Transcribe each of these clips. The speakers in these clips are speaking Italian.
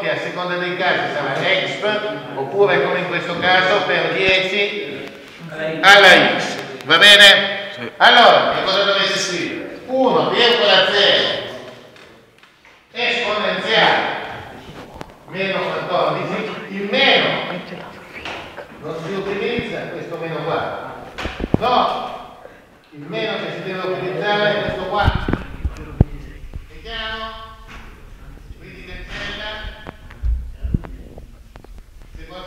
che a seconda dei casi sarà exp oppure come in questo caso per 10 alla x. Va bene? allora che cosa dovete scrivere? 1,0 esponenziale. Meno 14 il meno non si utilizza questo meno qua no. Il meno che si deve utilizzare è questo qua è chiaro? quindi cancella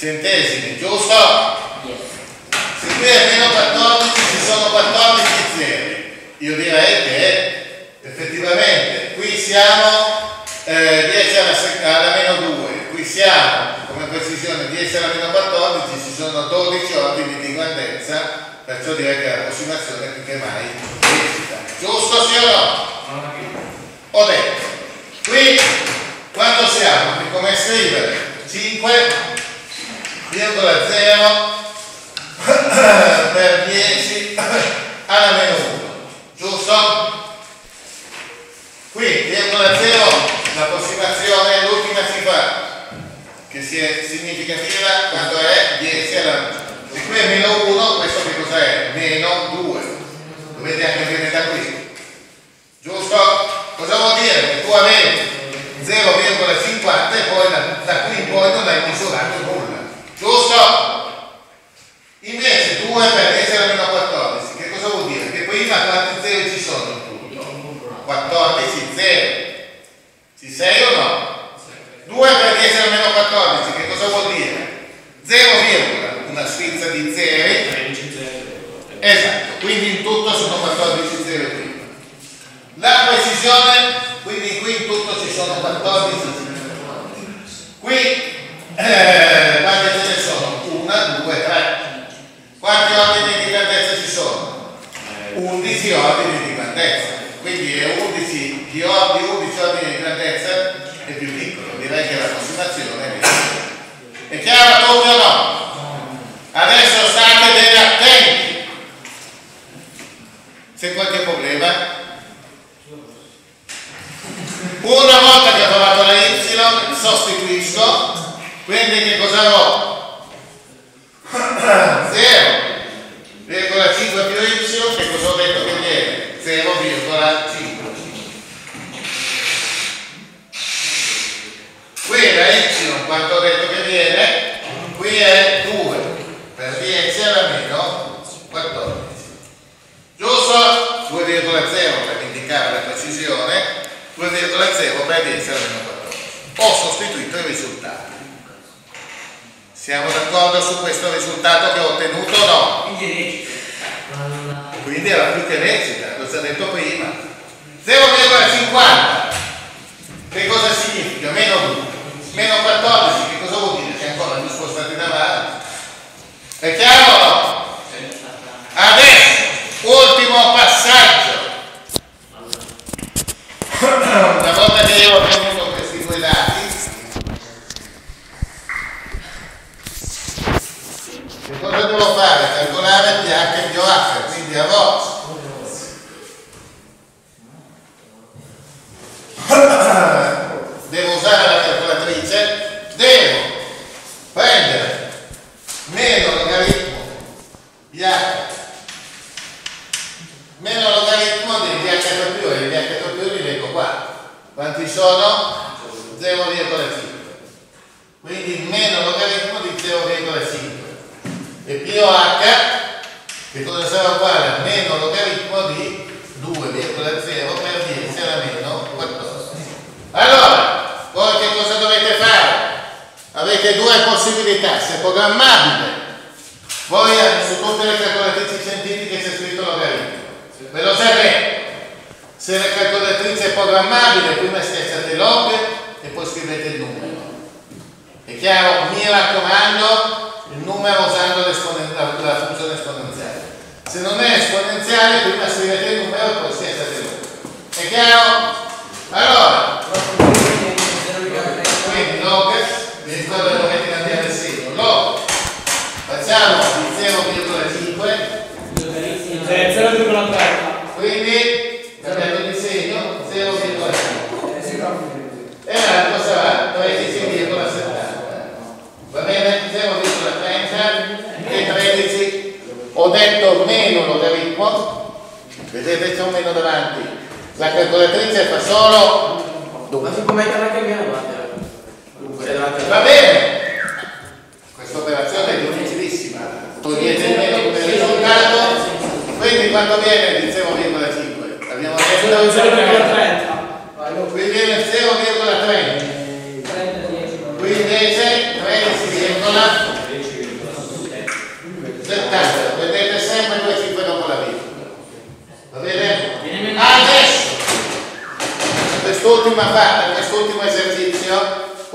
centesimi giusto? Se qui è meno 14 ci sono 14 zeri, io direi che effettivamente qui siamo eh, 10 alla, alla meno 2, qui siamo come precisione 10 alla meno 14, ci sono 12 ordini di grandezza, perciò direi che l'approssimazione è più che mai lecita. Giusto sì o no? Ho detto, qui quando siamo? Come scrivere 5,0 per 10 alla meno 1 giusto? qui 0 l'approssimazione è l'ultima cifra che si è significativa quando è 10 alla se qui è meno 1 questo che cos'è? meno 2 lo vedete anche bene da qui giusto? cosa vuol dire? che tu avevi 0,50 e poi da, da qui in poi non hai misurato nulla giusto? Invece 2 per 10 alla meno 14, che cosa vuol dire? Che prima quanti zeri ci sono in tutto? 14 zeri. Ci sei o no? 2 per 10 alla meno 14, che cosa vuol dire? 0, una sfilza di zeri. Esatto, quindi in tutto sono 14 zeri prima. La precisione, quindi qui in tutto ci sono 14 zeri.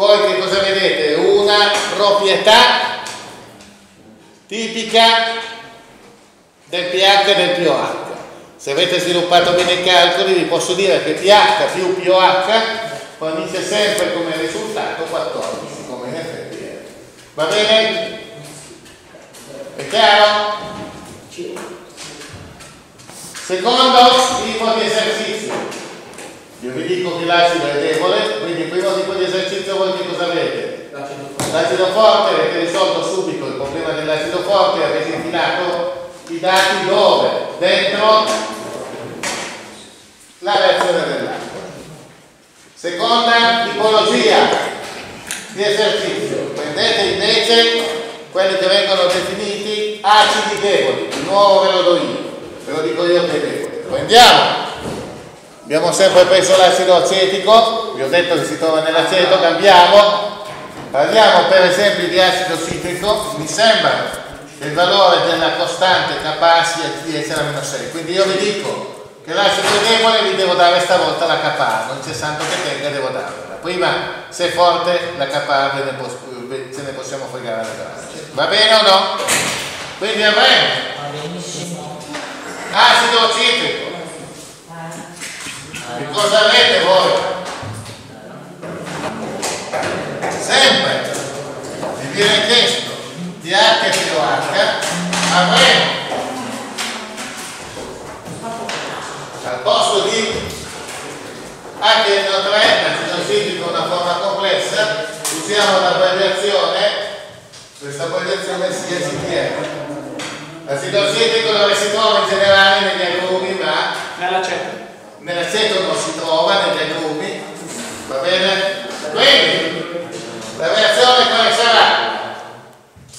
Poi che cosa vedete? Una proprietà tipica del pH e del pOH. Se avete sviluppato bene i calcoli vi posso dire che pH più pOH fornisce sempre come risultato 14, come in effetti è. Va bene? È chiaro? Secondo tipo di esercizio. Io vi dico che l'acido è debole, quindi il primo tipo di esercizio voi che cosa avete? L'acido forte avete risolto subito il problema dell'acido forte, avete infilato i dati dove? Dentro la reazione dell'acqua. Seconda tipologia di esercizio. Prendete invece quelli che vengono definiti acidi deboli. Di nuovo ve lo do io, ve lo dico io che è debole. Prendiamo. Abbiamo sempre preso l'acido acetico, vi ho detto che si trova nell'aceto, cambiamo. Parliamo per esempio di acido citrico, mi sembra che il valore della costante Ka sia 10 alla meno 6, quindi io vi dico che l'acido è debole vi devo dare stavolta la Ka, non c'è santo che tenga, devo darvela. Prima se è forte la Ka ve ne pos- ce ne possiamo fregare la grazie. Va bene o no? Quindi avremo acido citrico. Che cosa avete voi? Sempre. Vi viene chiesto di H più H avremo posto di anche nel 3 anzi con una forma complessa usiamo l'abbreviazione questa abbreviazione sia CTR L'acido citrico dove si trova in generale negli agrumi ma nell'aceto nell'aceto non si trova negli agrumi va bene? quindi la reazione quale sarà?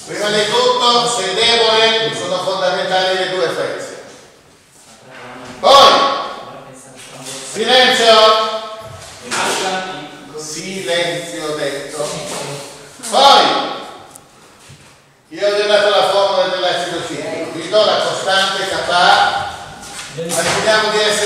prima di tutto se debole sono fondamentali le due fezze poi silenzio. Silenzio detto. Poi io ho già dato la formula dell'acido citrico vi do la costante Ka Immaginiamo di essere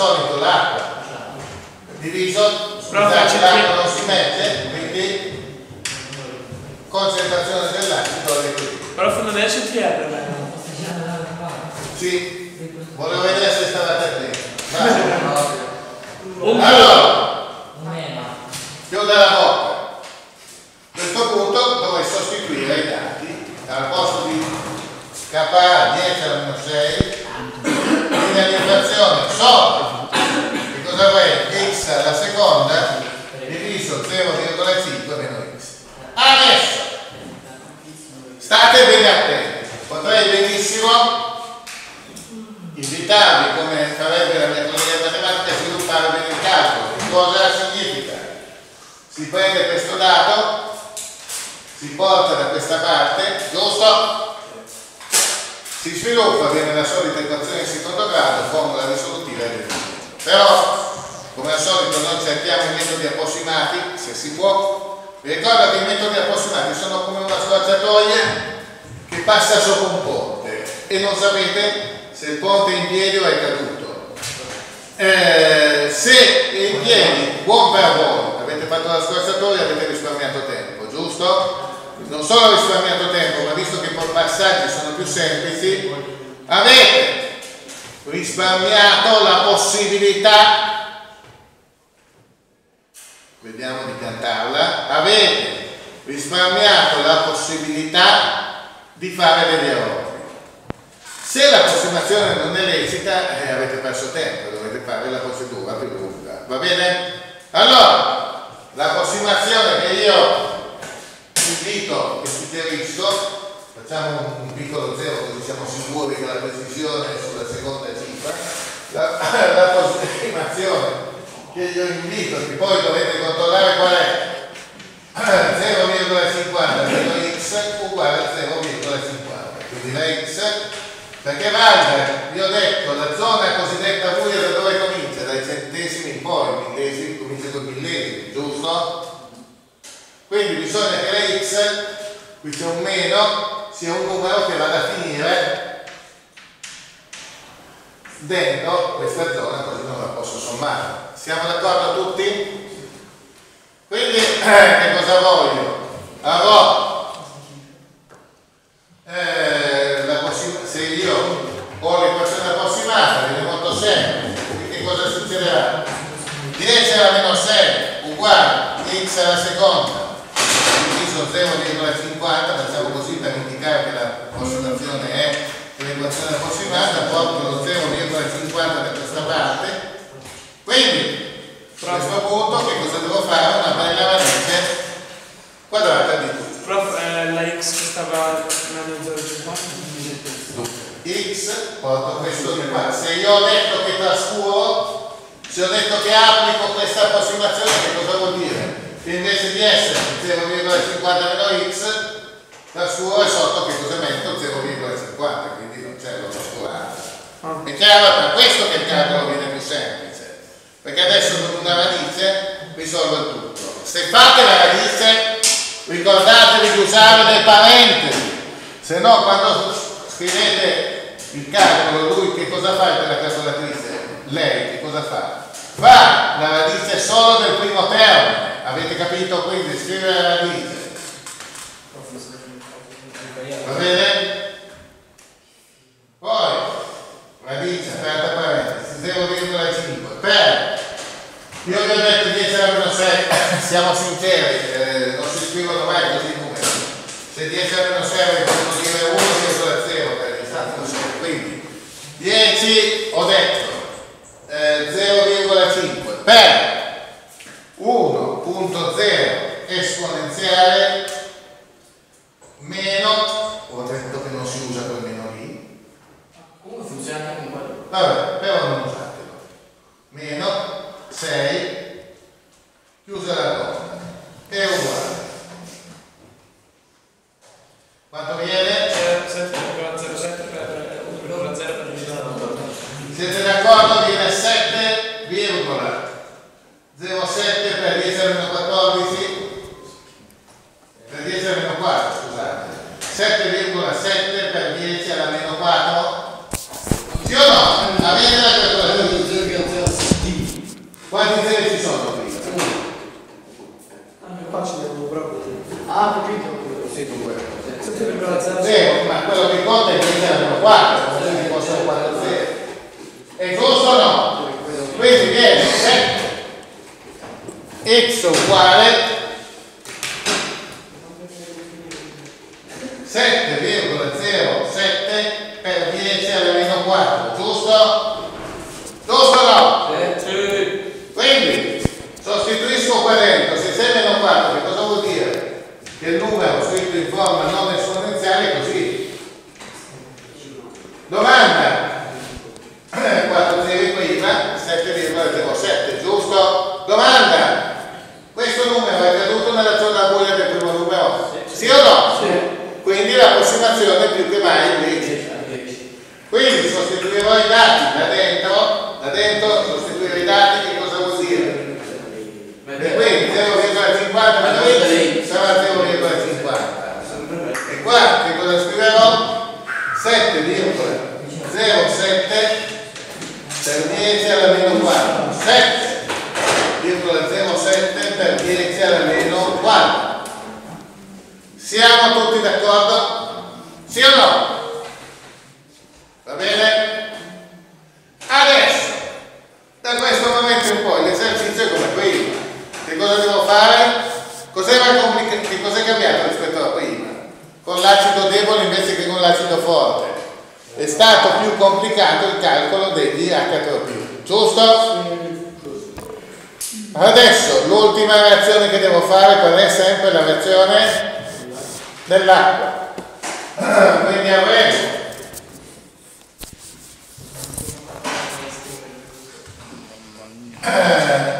solito l'acqua. Diviso scusate l'acqua non si mette quindi concentrazione dell'acido all'equilibrio però fondamentale CTR sì volevo vedere se stavate attenti allora chiude la bocca a questo punto dovrei sostituire i dati al posto di K 10 alla meno 6 linearizzazione sopra che cosa avrei? x alla seconda diviso 0,5 meno x adesso state bene attenti potrei benissimo invitarvi come farebbe la mia collega matematica a sviluppare bene il calcolo che cosa significa? si prende questo dato si porta da questa parte giusto? si sviluppa, viene la solita equazione di secondo grado, formula risolutiva definitiva. Però, come al solito, noi cerchiamo i metodi approssimati, se si può. Vi ricordo che i metodi approssimati sono come una scorciatoia passa sopra un ponte e non sapete se il ponte è in piedi o è caduto. Eh, se è in piedi, buon per voi, avete fatto la scorciatoia, avete risparmiato tempo, giusto? non solo risparmiato tempo, ma visto che i passaggi sono più semplici, avete risparmiato la possibilità, vediamo di cantarla, avete risparmiato la possibilità di fare degli errori. Se l'approssimazione non è lecita, eh, avete perso tempo, dovete fare la procedura più lunga. Va bene? Allora, l'approssimazione che io invito e suggerisco, facciamo un, piccolo zero così siamo sicuri che la precisione è sulla seconda cifra, l'approssimazione che io invito, che poi dovete controllare qual è 0,50 meno x uguale a 0,50 quindi la x vale, vi ho detto, la zona cosiddetta buia da dove comincia? Dai centesimi in poi, millesimi comincia con millesimi, giusto? Quindi bisogna che la x, qui c'è un meno, sia un numero che vada a finire dentro questa zona così non la posso sommare. Siamo d'accordo tutti? Quindi eh, che cosa voglio? Avrò eh, se io ho l'equazione approssimata, viene molto semplice, quindi che cosa succederà? 10 alla meno 6 uguale x alla seconda. Diviso 0,50 facciamo così per indicare che l'approssimazione è l'equazione approssimata porto lo 0,50 da questa parte. Quindi a questo punto che cosa devo fare? una bella radice quadrata di tutto Prof, eh, la x che stava meno 0,50? x porto questo di qua. Se io ho detto che trascuro se ho detto che applico questa approssimazione che cosa vuol dire? che invece di essere 0,50 meno x trascuro e sotto che cosa metto? 0,50 quindi non c'è lo trascurare ah. è chiaro? per questo che il calcolo viene più semplice perché adesso con una radice risolvo il tutto se fate la radice ricordatevi di usare le parentesi se no quando scrivete il calcolo lui che cosa fa per la calcolatrice? lei che cosa fa? Fa la radice solo del primo termine avete capito? quindi? Scrivere la radice. Va bene? poi radice aperta parentesi 0,5 per io vi ho detto 10 alla meno 6 siamo sinceri eh, non si scrivono mai così i numeri. Se 10 alla meno 6 vogliono dire 1,0 per esatto quindi 10 ho detto eh, 0,5 per 1.0 esponenziale meno ho detto che non si usa quel meno lì come funziona anche con quello vabbè però non usatelo meno 6 chiusa la cosa è uguale quanto viene? 7,07 per 1,0 per siete d'accordo? Viene 7,07 per 10 alla meno 14 per 10 alla meno 4 scusate 7,7 per 10 alla meno 4 sì o no? avete la calcolatrice quanti zeri ci sono qui? qua ci devo proprio ah capito sì due Vero, ma quello che conta è 10 alla meno 4 così ci possono 4 zeri è giusto o no? quindi viene 7 x uguale 7,07 per 10 alla meno 4, giusto? Giusto o no? Sì. Quindi sostituisco qua dentro, se 6 meno 4 che cosa vuol dire? Che il numero scritto in forma non esponenziale è così. Domanda 4 zeri prima 7,07, giusto? Domanda questo numero è caduto nella zona buia del primo numero? Sì, o no? Sì. Quindi l'approssimazione è più che mai invece. Quindi sostituirò i dati da dentro, da dentro sostituire i dati che cosa vuol dire? E quindi 0,50 meno x sarà 0,50. E qua che cosa scriverò? 7,07 per 10 alla meno 4. 7,07 per 10 alla meno 4. Siamo tutti d'accordo? Sì o no? Va bene? Adesso, da questo momento in poi, l'esercizio è come prima. Che cosa devo fare? Cos'era che cos'è cambiato rispetto a prima? Con l'acido debole invece che con l'acido forte. È stato più complicato il calcolo degli H3+. Giusto? Adesso l'ultima reazione che devo fare qual è sempre la reazione dell'acqua. Quindi avremo due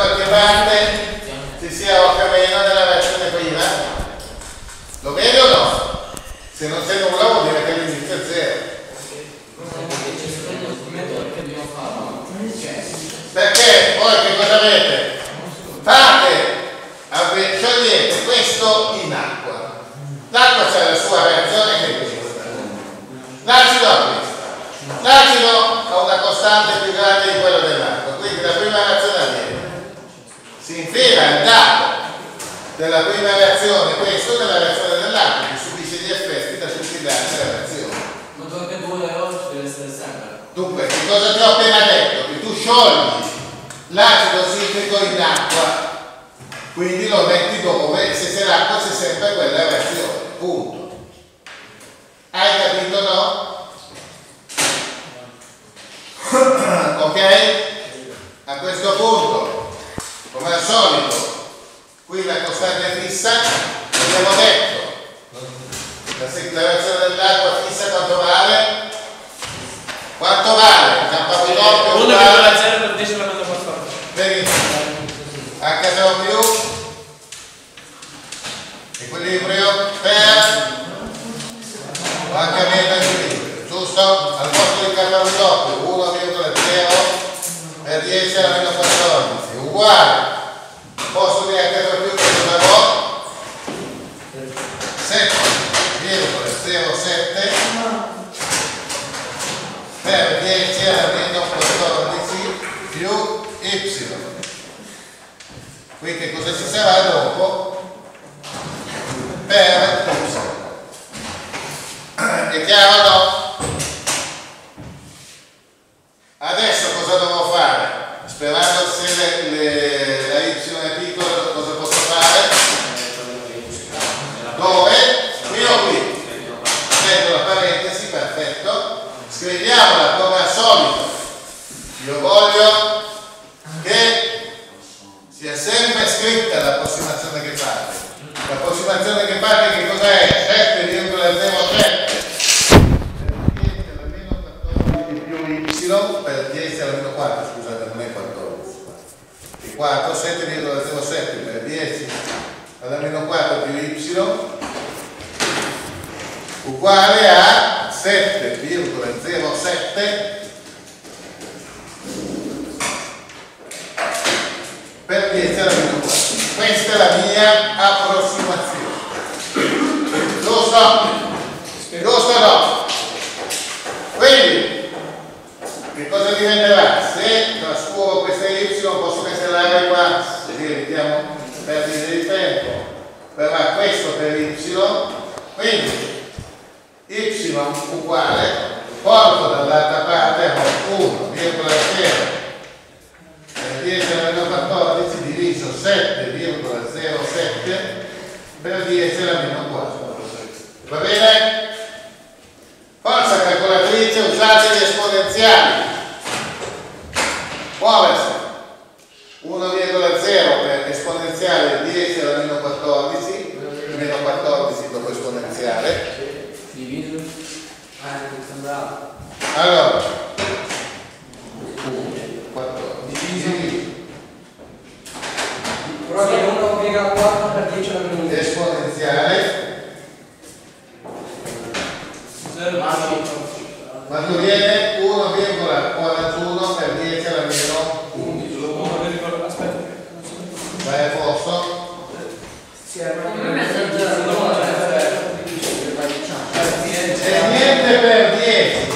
qualche parte ci sia o meno nella versione prima? Lo vedi o no? Se non c'è nulla vuol dire che l'inizio è zero. Perché voi che cosa avete? Fate, sciogliete questo in acqua. L'acqua c'è la sua reazione che è questa. L'acido ha questa. L'acido ha una costante più grande di quella dell'acqua, quindi la prima reazione avviene. Si infila il dato della prima reazione, questo della reazione dell'acqua, che subisce gli effetti da altri della reazione. Ma dove due oggi deve essere sempre. Dunque, che cosa ti ho appena detto? Che tu sciogli l'acido citrico in acqua, quindi lo metti dove? Se c'è l'acqua c'è sempre quella reazione, punto. Hai capito no? ok? erano state fissate, abbiamo detto, la separazione dell'acqua fissa quanto vale? Quanto vale? Campo pilota uguale? 1,014. Benissimo. H2 più equilibrio per H meno equilibrio, giusto? Al posto di campo doppio 1,0 per 10 alla meno 14 uguale posto di H2 per 10 alla meno 14 più y. Qui che cosa ci sarà dopo? Per y. È chiaro no? Adesso cosa devo fare? Sperando se le, le, la y è piccola, cosa posso fare? Dove? Qui o qui? Metto la parentesi, perfetto. Scriviamola come al solito. Io voglio che sia sempre scritta l'approssimazione che fate. L'approssimazione che fate che cos'è? 7,07 per 10 alla meno 14 più y per 10 alla meno 4, scusate, non è 14. E 4, 7,07 per 10 alla meno 4 più y uguale a 7,07 per 10 alla meno 4. Questa è la mia approssimazione. Giusto? Giusto o no? Quindi, che cosa diventerà? Se trascuro questa y posso cancellare qua, così evitiamo perdite di tempo. Verrà questo per y, quindi y uguale, porto dall'altra parte 1,0 per 10 alla meno 14 diviso 7,07 per 10 alla meno 4. Va bene? Forza calcolatrice, usate gli esponenziali. Muoversi. 1,0 esponenziale diviso. Ah, allora. 14 diviso di però che 4 per 10 alla minuta esponenziale quanto viene? Pepe, 10.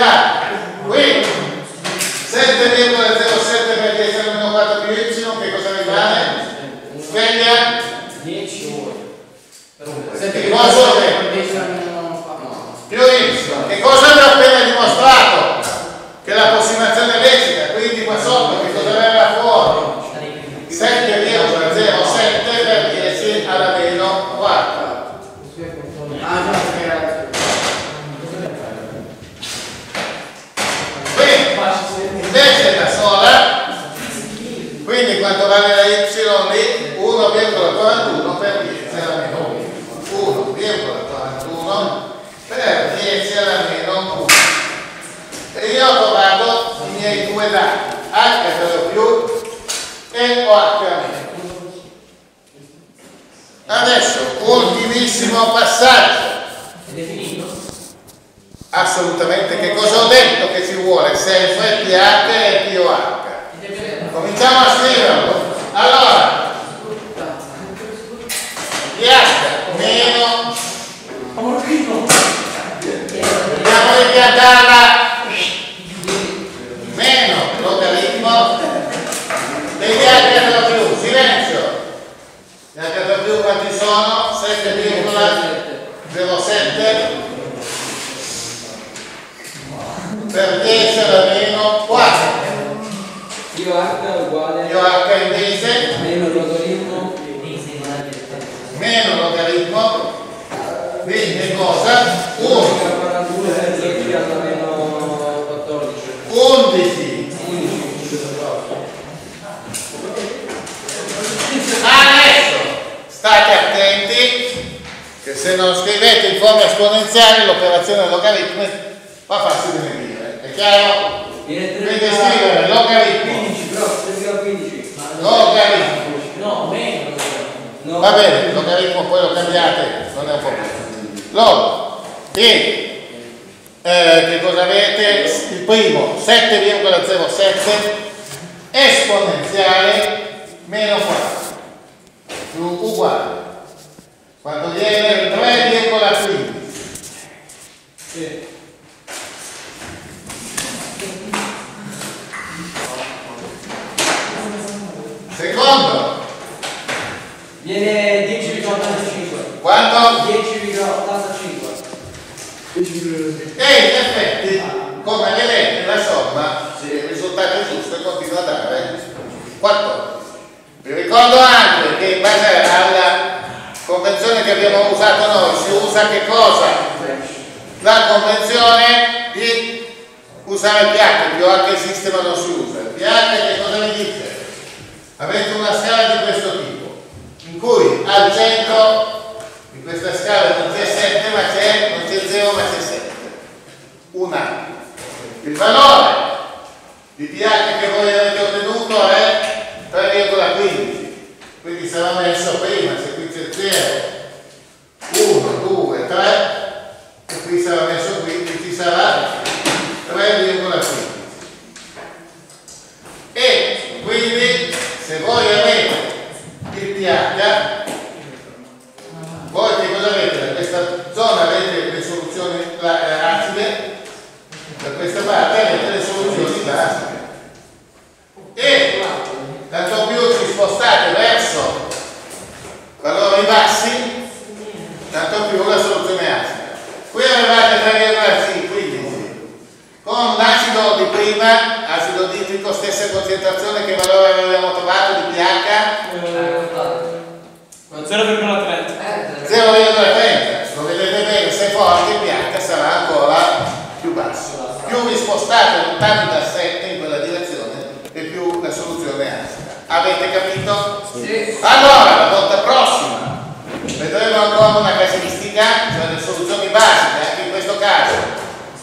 será? Qui, 7,0. passaggio. È finito? Assolutamente. Che cosa ho detto che ci vuole? Self, PH e POH. Cominciamo a scriverlo. Allora, indese alla meno 4. Io H uguale. Io H indese. Meno logaritmo. Meno logaritmo. Quindi cosa? 1. 11. Eh, Adesso state attenti che se non scrivete in forma esponenziale l'operazione logaritmo va a farsi delle. Chiaro? Quindi scrivere logaritmo. 15, però, 3,15. Logaritmo. No, meno. No. Va bene, logaritmo poi lo cambiate, non è un problema. Log E eh, che cosa avete? Il primo 7,07 esponenziale meno 4 più uguale quando viene 3,15 sì. Secondo Viene 10,85. quando 10,85. e in effetti come vedete la somma se il risultato è giusto continua a dare 14 vi ricordo anche che in base alla convenzione che abbiamo usato noi si usa che cosa? la convenzione di usare pH più H sistema non si usa pH che cosa mi dice? Avete una scala di questo tipo in cui al centro di questa scala non c'è 7 ma c'è non c'è 0 ma c'è 7 un A il valore di pH che voi avete ottenuto è 3,15 quindi sarà messo prima se qui c'è 0 1 2 3 e qui sarà messo qui quindi ci sarà 3,15 e quindi se voi avete pH voi che cosa avete? Da questa zona avete le soluzioni eh, acide, da questa parte avete le soluzioni basiche. E tanto più ci spostate verso valori bassi, tanto più la soluzione acida. Qui avevate 3,15, con l'acido di prima, acido nitrico, stessa concentrazione, che valore avevamo trovato di pH? 0,30. 0,30 lo vedete bene se è forte il pH sarà ancora più basso più vi spostate lontani dal 7 in quella direzione e più la soluzione è acida avete capito? Sì. allora la volta prossima vedremo ancora una casistica cioè le soluzioni basiche anche in questo caso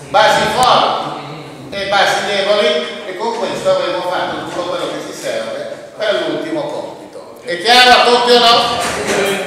basi forti e basi deboli e con questo avremo fatto tutto quello che ci serve per l'ultimo compito è chiaro a tutti o no?